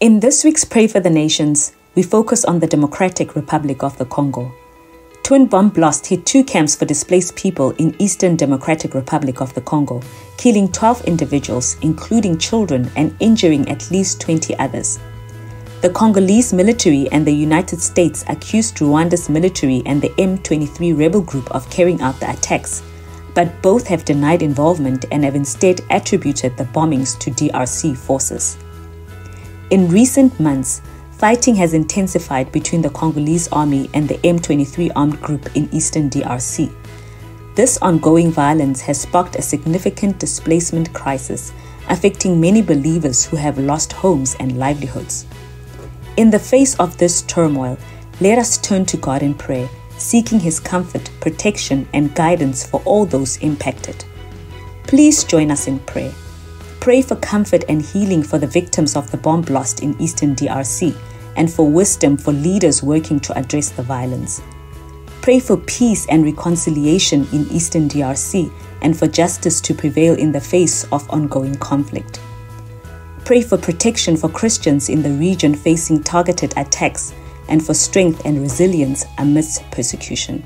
In this week's Pray for the Nations, we focus on the Democratic Republic of the Congo. Twin bomb blast hit two camps for displaced people in Eastern Democratic Republic of the Congo, killing 12 individuals, including children, and injuring at least 20 others. The Congolese military and the United States accused Rwanda's military and the M23 rebel group of carrying out the attacks, but both have denied involvement and have instead attributed the bombings to DRC forces. In recent months, fighting has intensified between the Congolese army and the M23 armed group in eastern DRC. This ongoing violence has sparked a significant displacement crisis, affecting many believers who have lost homes and livelihoods. In the face of this turmoil, let us turn to God in prayer, seeking His comfort, protection, and guidance for all those impacted. Please join us in prayer. Pray for comfort and healing for the victims of the bomb blast in eastern DRC and for wisdom for leaders working to address the violence. Pray for peace and reconciliation in eastern DRC and for justice to prevail in the face of ongoing conflict. Pray for protection for Christians in the region facing targeted attacks and for strength and resilience amidst persecution.